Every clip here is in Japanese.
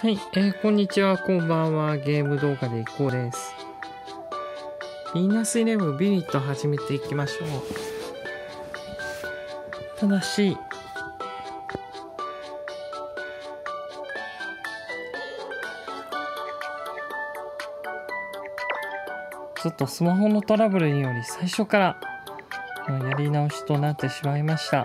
はい、えーこんにちは、こんばんは。ゲーム動画でいこうです。ヴィーナスイレブンビビット始めていきましょう。ただし、ちょっとスマホのトラブルにより最初からやり直しとなってしまいました。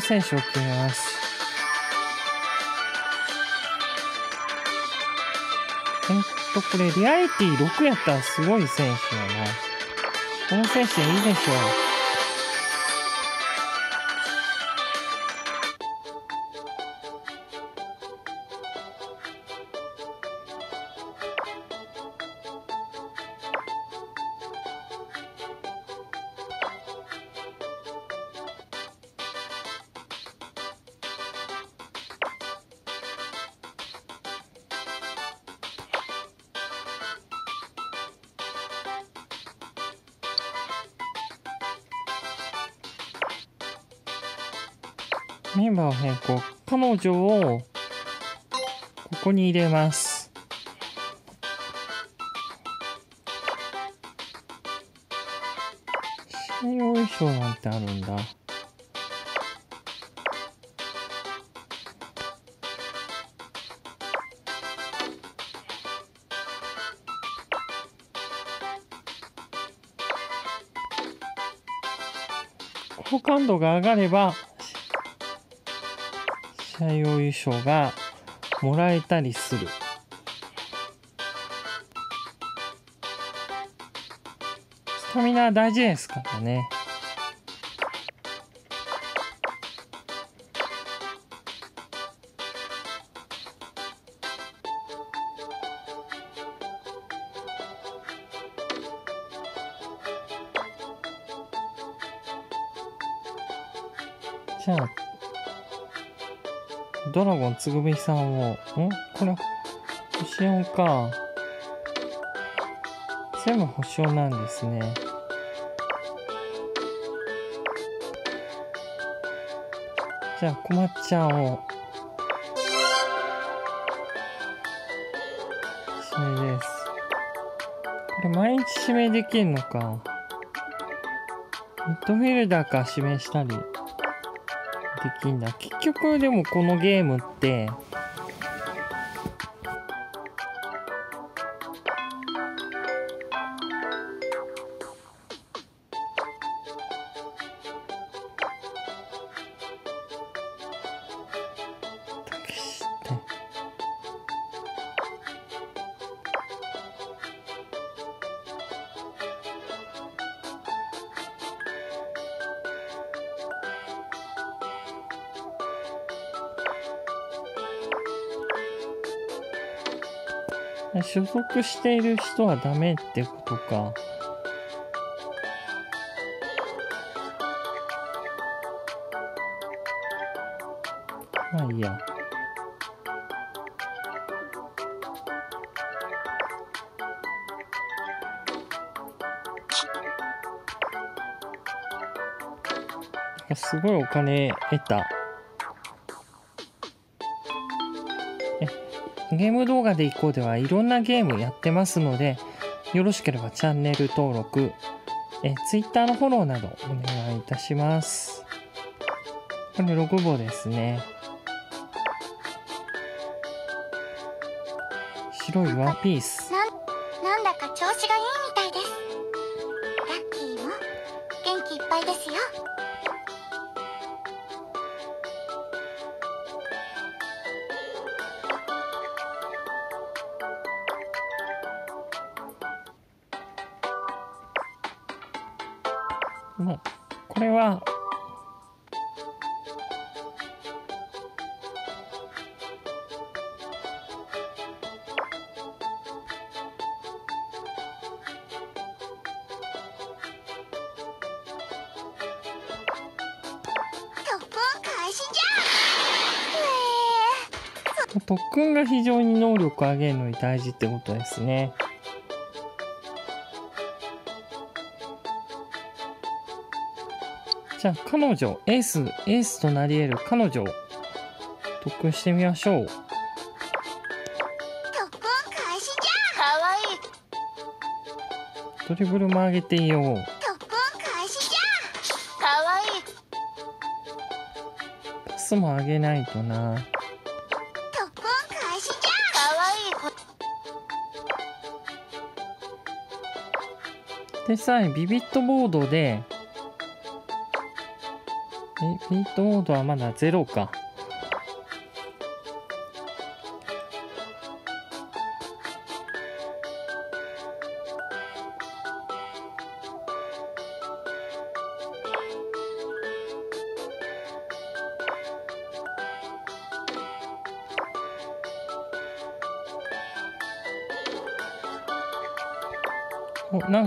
の選手を決めます。えっと、これ、リアリティ6やったらすごい選手やな。この選手いいでしょう。メンバー変更。彼女を、ここに入れます。試合優勝なんてあるんだ。好感度が上がれば、対応優勝がもらえたりする。スタミナ大事ですからね。つぐみさんを、ん？これ、星4か。全部星4なんですね。じゃあ、こまっちゃんを、指名です。これ、毎日指名できるのか。ミッドフィルダーか指名したり。的な。結局でもこのゲームって所属している人はダメってことか。まあいいや。すごいお金得た。ゲーム動画でいこうではいろんなゲームやってますので、よろしければチャンネル登録、え Twitter のフォローなどお願いいたします。これ6号ですね。白いワンピース。な、なんだか調子がいいみが非常に能力を上げるのに大事ってことですね。じゃあ彼女、エース、エースとなり得る彼女を特訓してみましょう。特訓開始じゃかわいいドリブルも上げていいよ。特訓開始じゃかわいいパスも上げないとな。でさえビビットボードで、ビビットボードはまだ0か。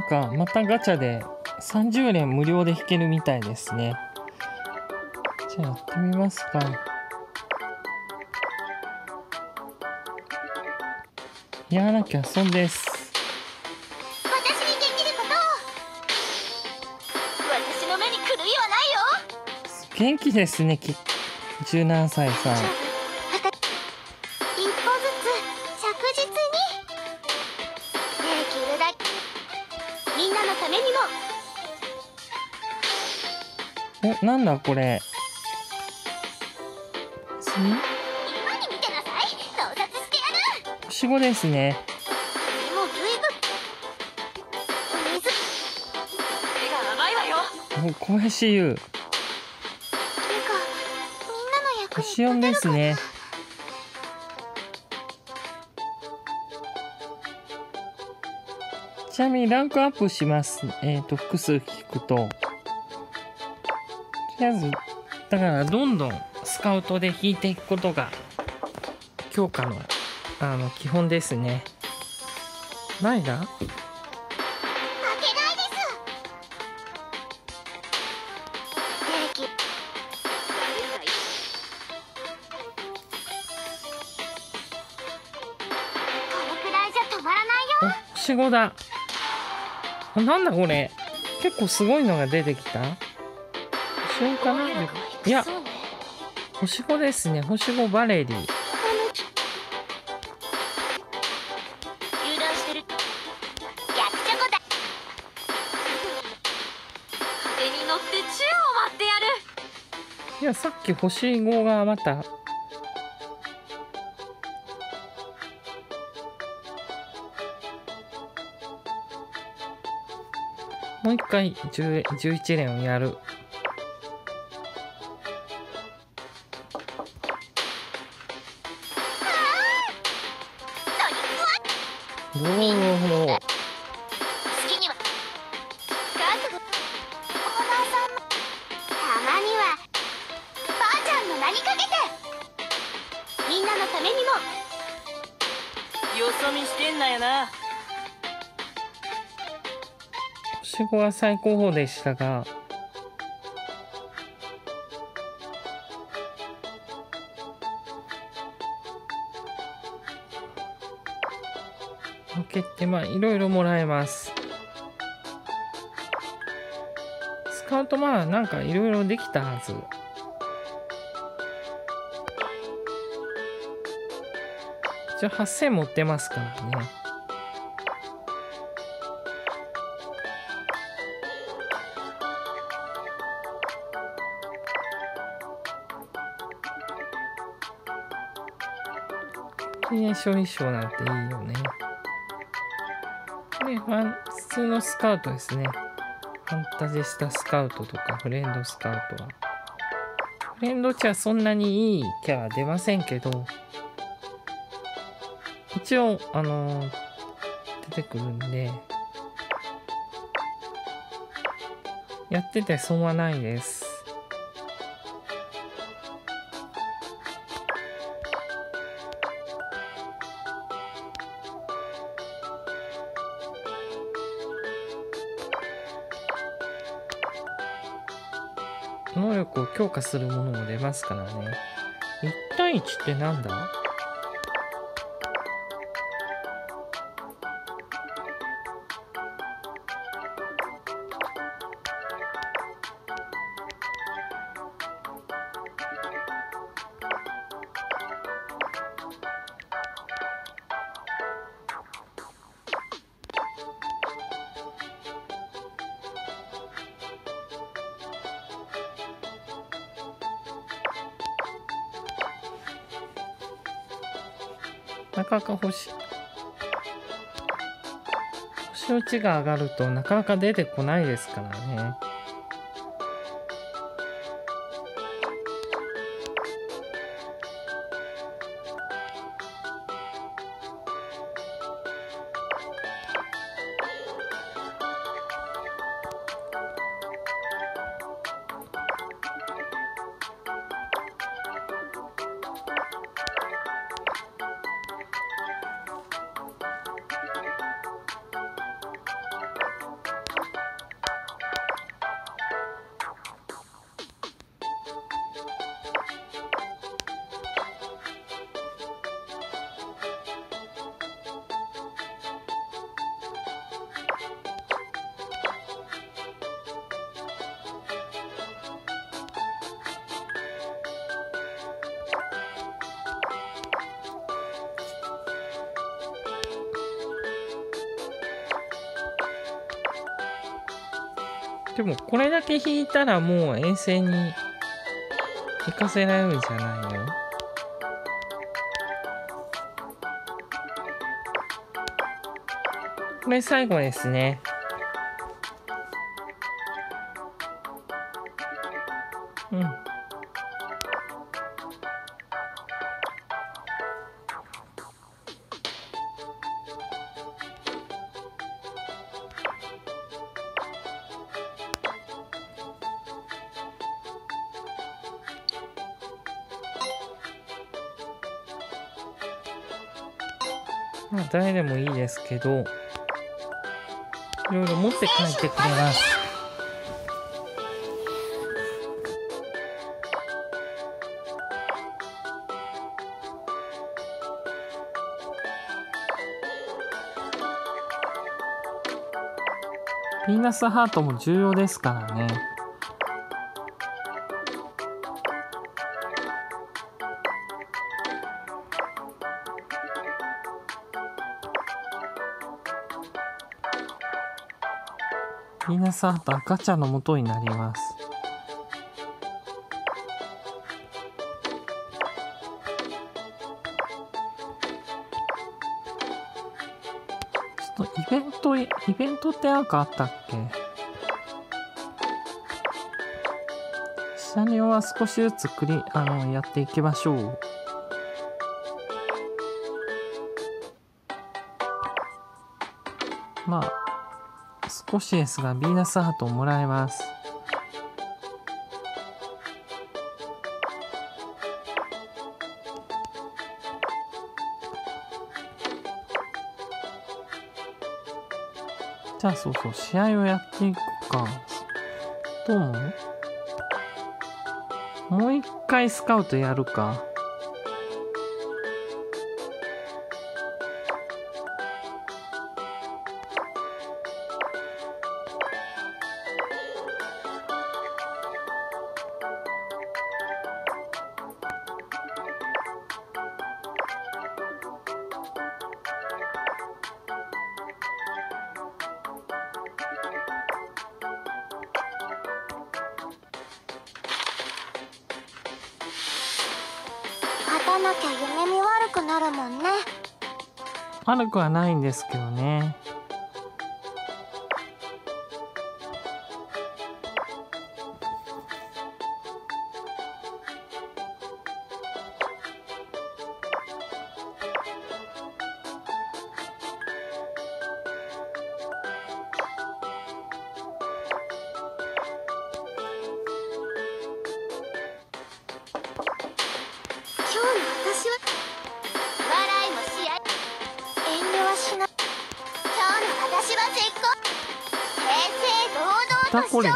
なんかまたガチャで30連無料で引けるみたいですね。じゃあやってみますか。やらなきゃ損です。私にできることを。私の目に狂いはないよ。元気ですねき17歳さんなんだこれ。つ今に見てなさい盗撮してやる星5ですね。君も随分。水。手が甘いわよ。お小林優星4ですね。ちなみにランクアップします。えっ、と複数聞くととりあえずだからどんどんスカウトで引いていくことが強化のあの基本ですね。何だ負けないですできこれくらいじゃ止まらないよ。お星5だ。あなんだこれ。結構すごいのが出てきた。星5かな。いや。星5ですね。星5バレリー。油断してる。逆チョコだ風に乗って宙を割ってやる。いやさっき星5がまた。もう一回10 11連をやるは最高峰でしたが負けてまあいろいろもらえます。スカウトまあなんかいろいろできたはず。一応8000持ってますからね。記念書衣装なんていいよね。で、ファン普通のスカウトですね。ファンタジスタスカウトとかフレンドスカウトは。フレンド値はそんなにいいキャラ出ませんけど、一応、あのー出てくるんで、やってて損はないです。強化するものも出ますからね。1対1ってなんだ？かか星。星落ちが上がるとなかなか出てこないですからね。でもこれだけ引いたらもう遠征に行かせられるんじゃないのこれ最後ですね。まあ誰でもいいですけど、いろいろ持って帰ってくれます。ヴィーナスハートも重要ですからね。ヴィーナスハート赤ちゃんの元になります。ちょっとイベント、イベントってなんかあったっけ？シナリオは少しずつクリ、あの、やっていきましょう。まあ、少しですが、ヴィーナスハートをもらえます。じゃあそうそう、試合をやっていくか。どう思う？もう一回スカウトやるか。くはないんですけどね。々堂々と勝負だ。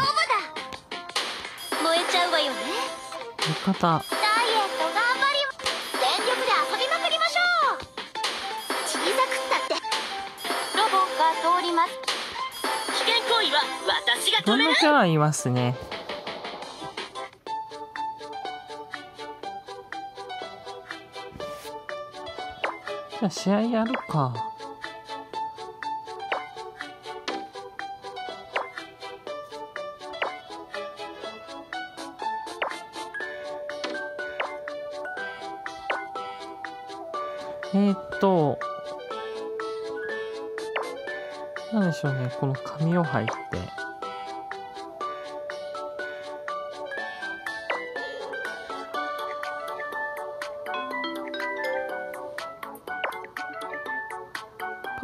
燃えちゃうわよね。味方。ダイエット頑張り。全力で遊びまくりましょう。小さくったって。ロボが通ります。危険行為は私が止める。なキャラいますね。じゃあ試合やるか。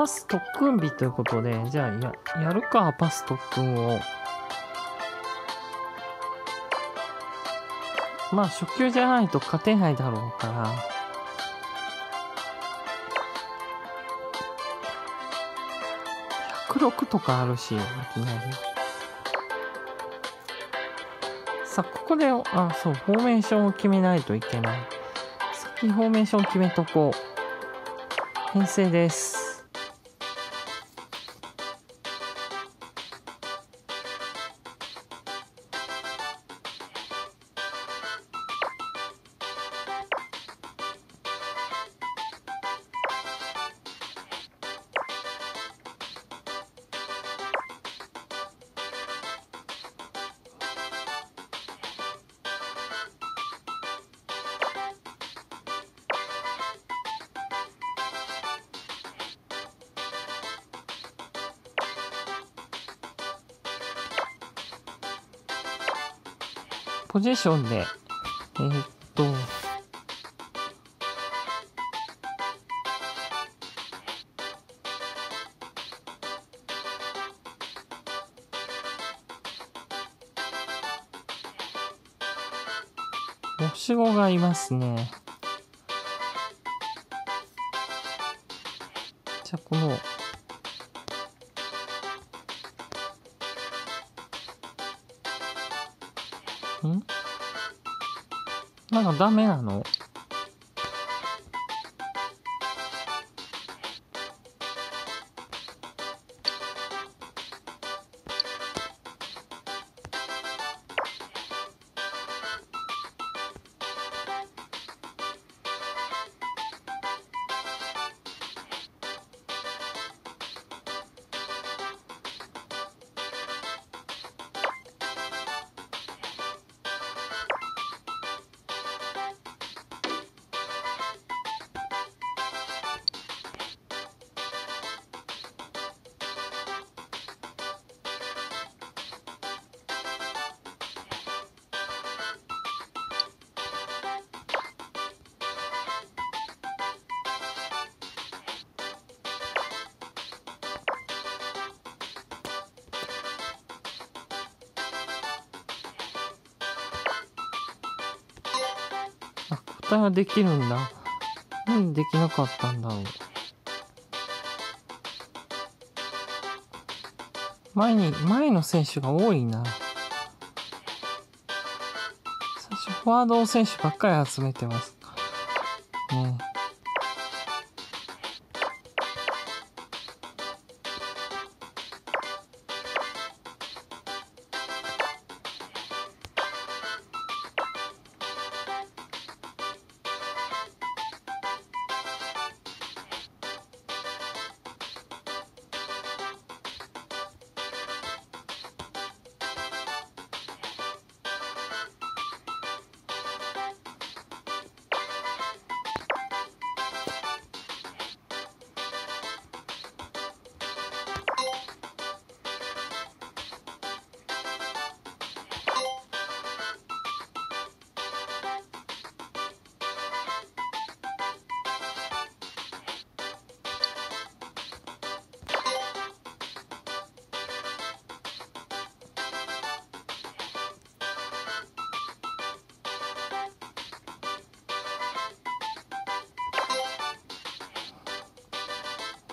パス特訓日ということで、じゃあや、やるか、パス特訓を。まあ、初級じゃないと勝てないだろうから。106とかあるし、いきなり。さあ、ここで、あ、そう、フォーメーションを決めないといけない。先フォーメーションを決めとこう。編成です。ジションで、えーっと、もしごがいますね。ダメなの？ったらできるんだ。なんでできなかったんだろう。前に、前の選手が多いな。最初、フォワード選手ばっかり集めてます。ね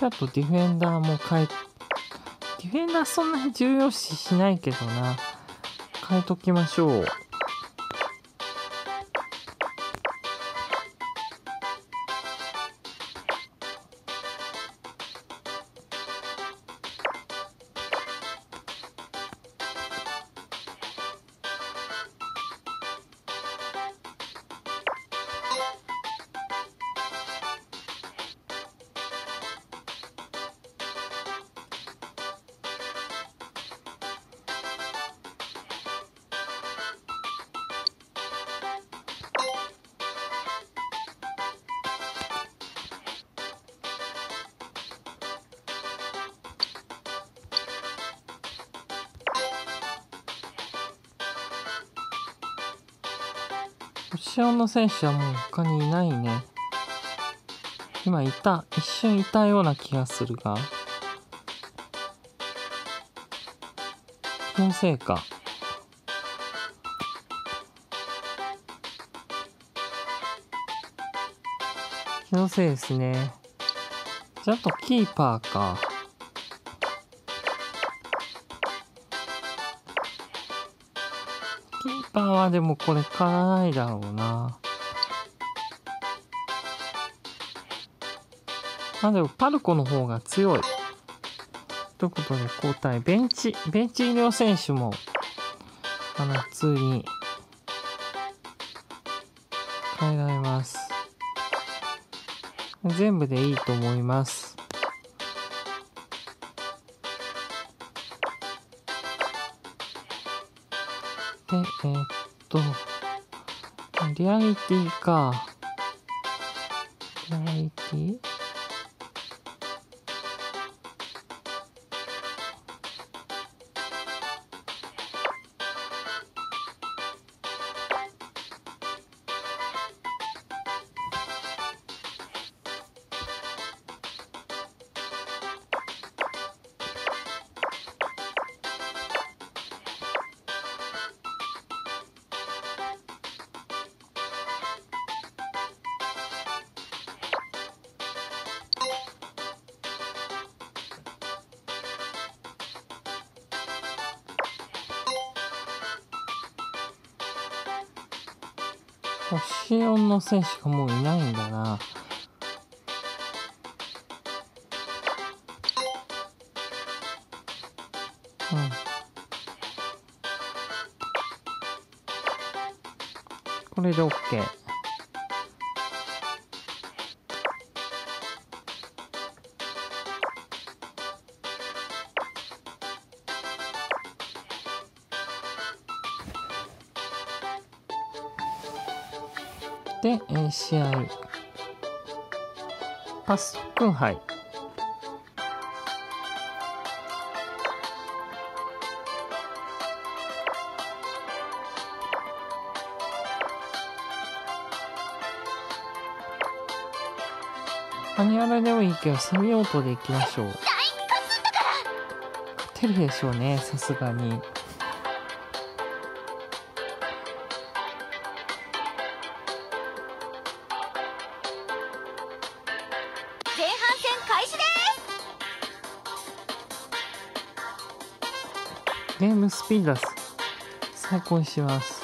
あとディフェンダーも変え、ディフェンダーそんなに重要視しないけどな。変えときましょう。後ろの選手はもう他にいないね。今いた、一瞬いたような気がするが。気のせいか。気のせいですね。じゃあ、あとキーパーか。パーはでもこれ変わないだろうな。まあでもパルコの方が強い。ということで交代。ベンチ、ベンチ医療選手も、あの、普通に変えられます。全部でいいと思います。で、えーっと、リアリティか。リアリティ？4の選手がもういないんだな。うん。これで OK。で、えー試合。パス特訓杯。マニュアルでもいいけど、セミオートでいきましょう。勝てるでしょうね、さすがに。スピードス。再婚します。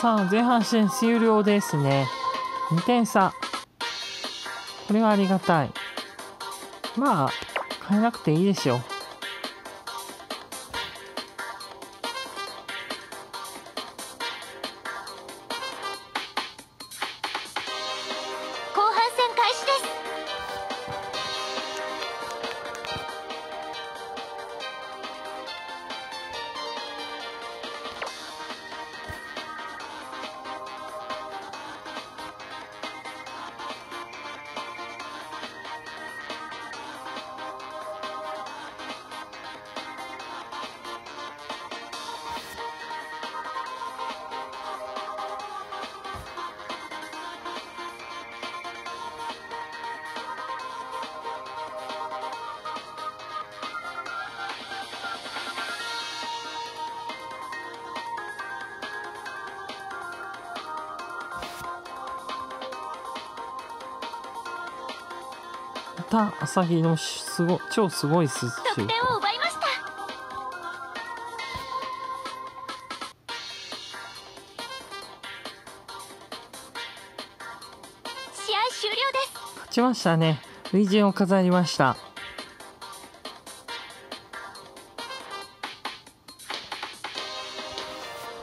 さあ前半戦終了ですね。2点差。これはありがたい。まあ変えなくていいでしょう。た朝日のすご超すごいス得点を奪いました。試合終了です。勝ちましたね。初陣を飾りました。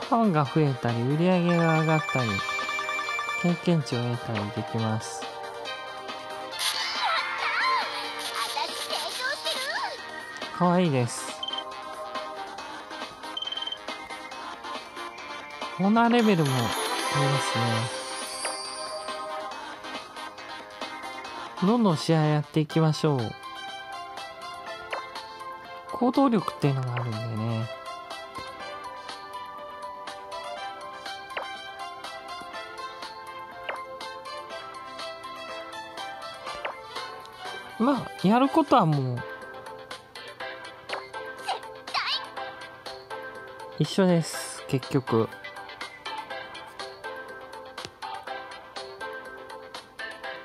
ファンが増えたり売り上げが上がったり経験値を得たりできます可愛いです。オーナーレベルもいいですね。どんどん試合やっていきましょう。行動力っていうのがあるんでね。まあやることはもう一緒です。結局。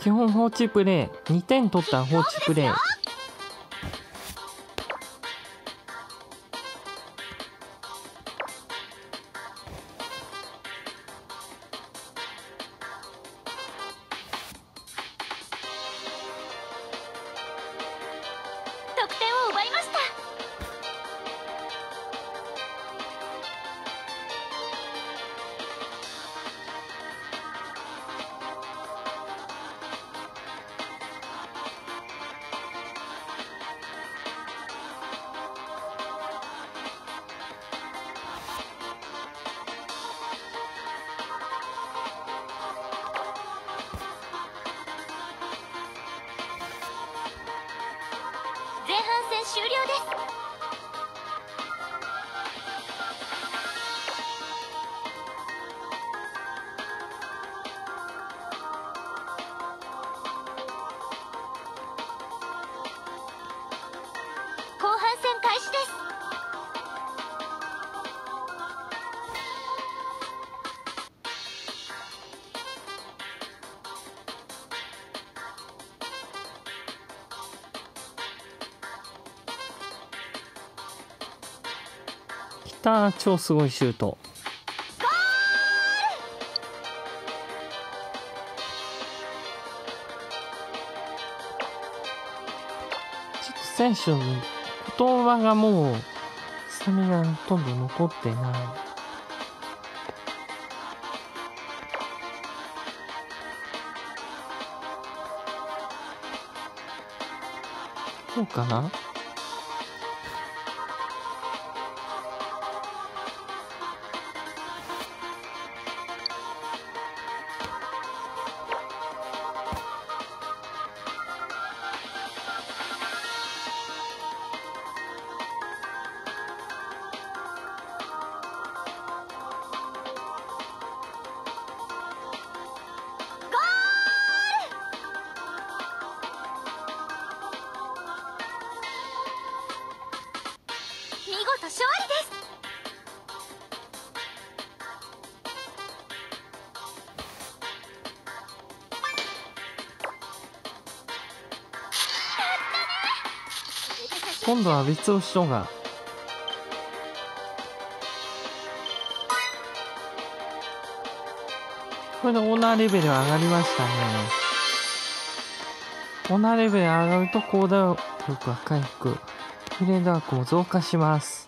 基本放置プレイ。2点取ったら放置プレイ。た超すごいシュート。ちょっと選手の言葉がもうスタミナほとんど残ってない。どうかな？今度は別の人が。これでオーナーレベル上がりましたね。オーナーレベル上がると行動力が回復。フレードワークも増加します。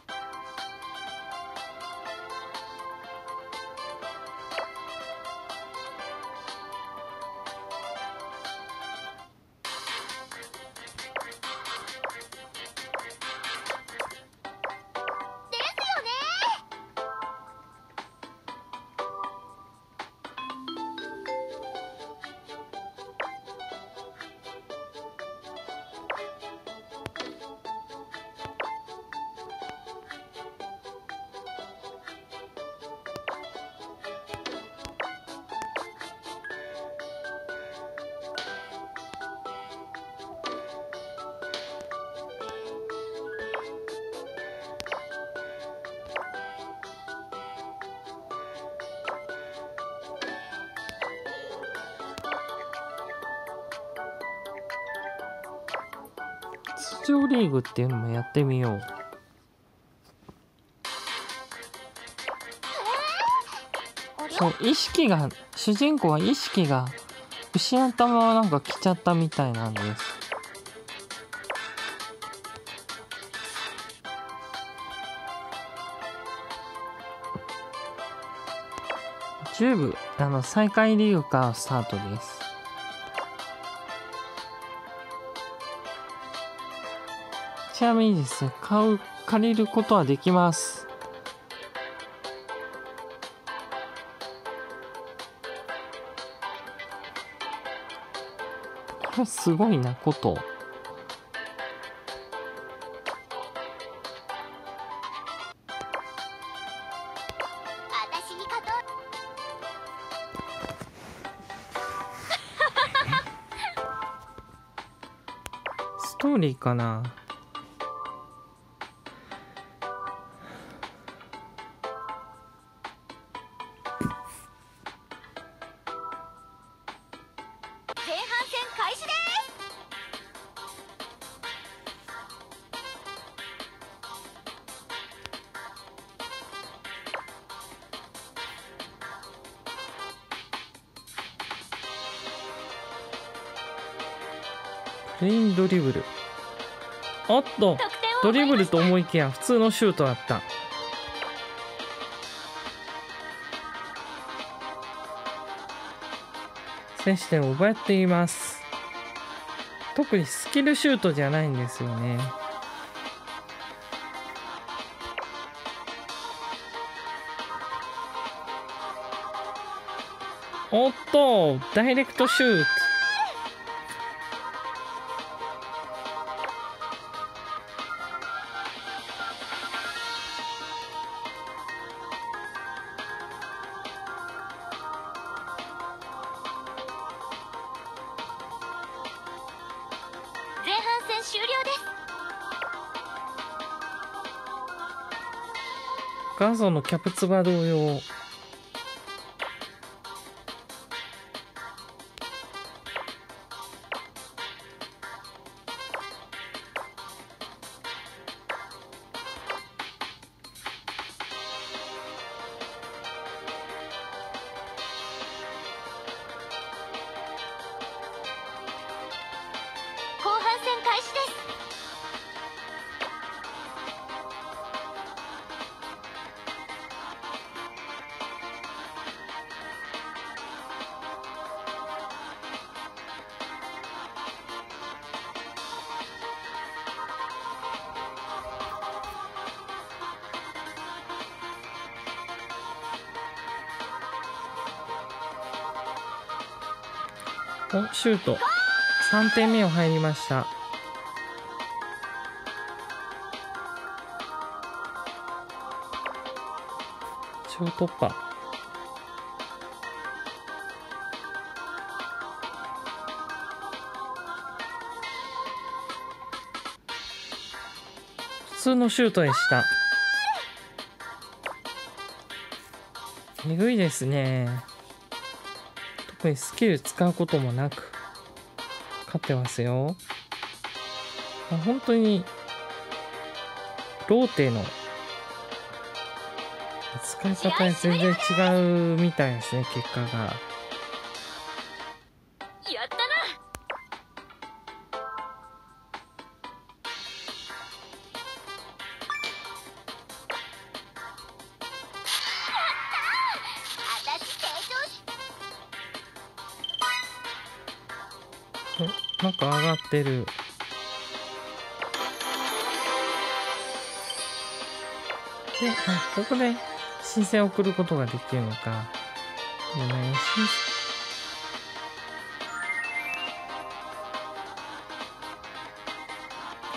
やってみよう。そう意識が主人公は意識が失ったままなんか来ちゃったみたいなんです。10部あの再開リーグからスタートです。ちなみにですね買う借りることはできます。これすごいなこと。ストーリーかな？とドリブルと思いきや普通のシュートだった。選手点を奪っています。特にスキルシュートじゃないんですよね。おっとダイレクトシュート。ガゾのキャプツバ同様。おシュート。3点目を入りました。超突破。普通のシュートでした。えぐいですね。特にスキル使うこともなく勝ってますよ。あ本当にローテの使い方に全然違うみたいですね結果が。上がってる。であここで申請を送ることができるのか。でね申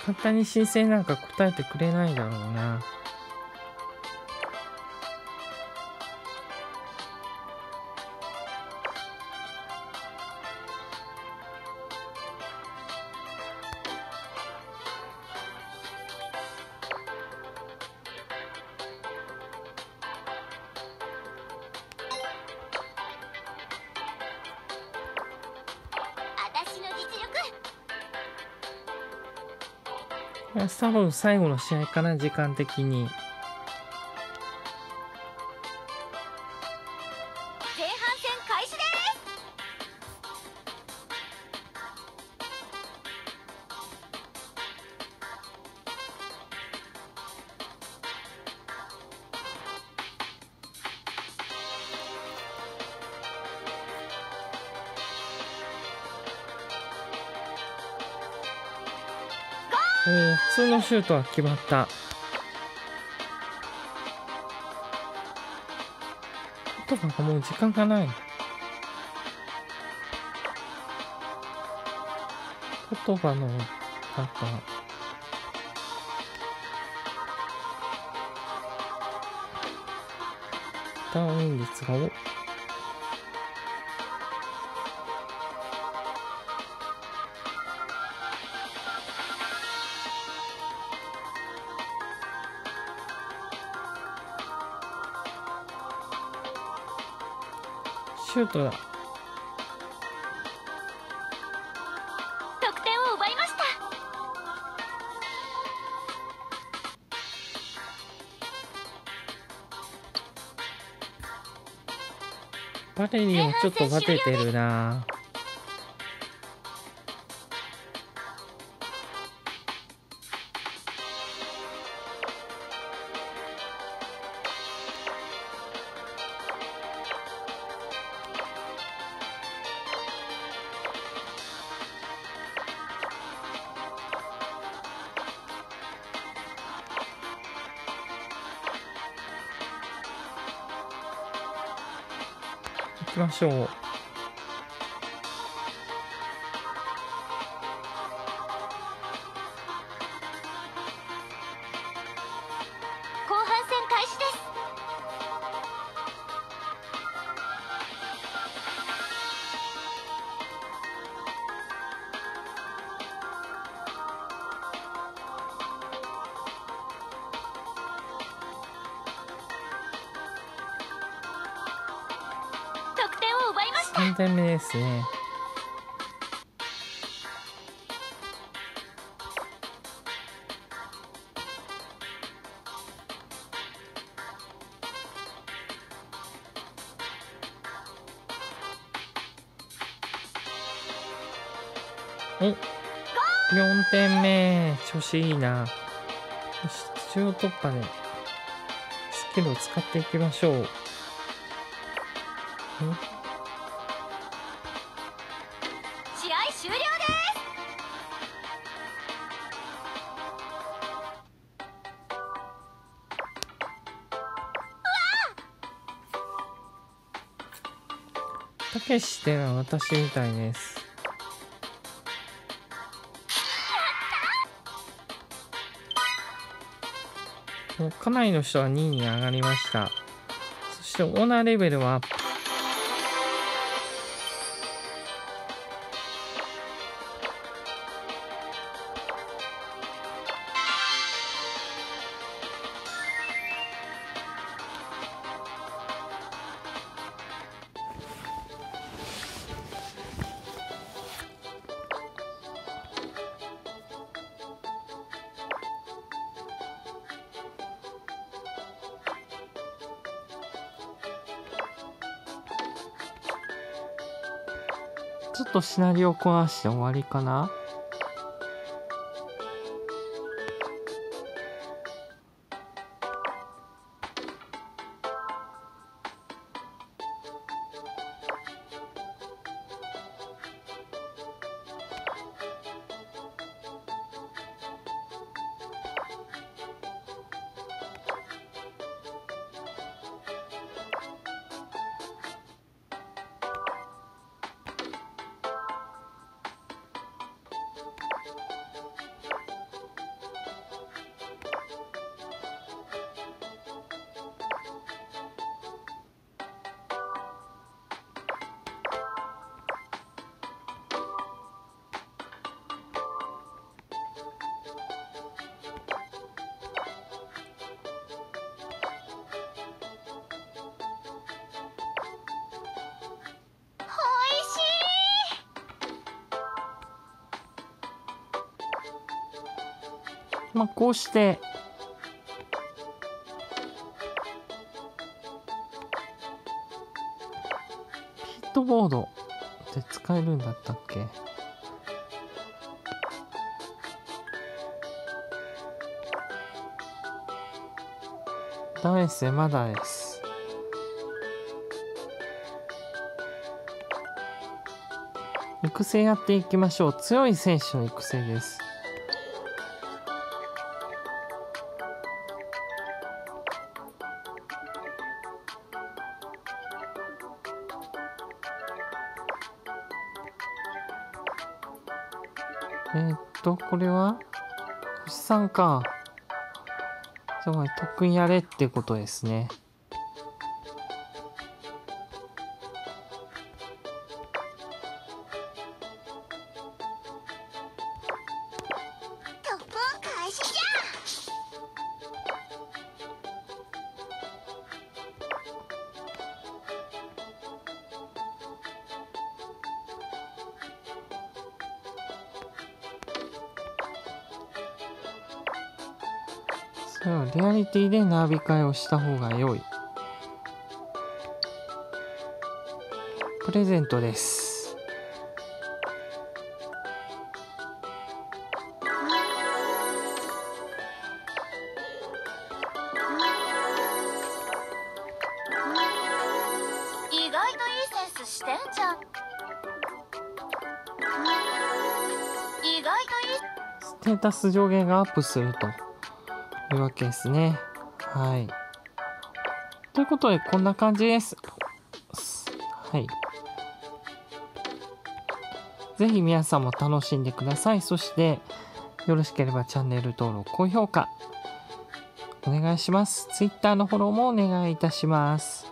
簡単に申請なんか答えてくれないだろうな。いや多分最後の試合かな時間的に。シュートは決まった。言葉がもう時間がない。言葉のなんか。ダウン率がおシュートだ得点を奪いました。バレリーもちょっとバテてるなしょうですね。お4点目調子いいな。よし中央突破でスキルを使っていきましょう。たけしってのは私みたいです。もうかなりの人は2位に上がりました。そしてオーナーレベルはアップ。とシナリオこなして終わりかな。まあこうして。ヒットボードって使えるんだったっけ？ダメですねまだです。育成やっていきましょう。強い選手の育成です。とこれは？星さんか。つまあ得意やれってことですね。そうリアリティでナビ替えをした方が良い。プレゼントです。意外といいセンスしてんじゃん。意外といい。ステータス上限がアップするというわけですね。はい。ということでこんな感じです。はい。ぜひ皆さんも楽しんでください。そしてよろしければチャンネル登録高評価お願いします。Twitter のフォローもお願いいたします。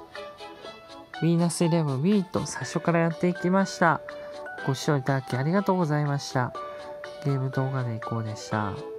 ヴィーナスイレブンビート最初からやっていきました。ご視聴いただきありがとうございました。ゲーム動画でいこうでした。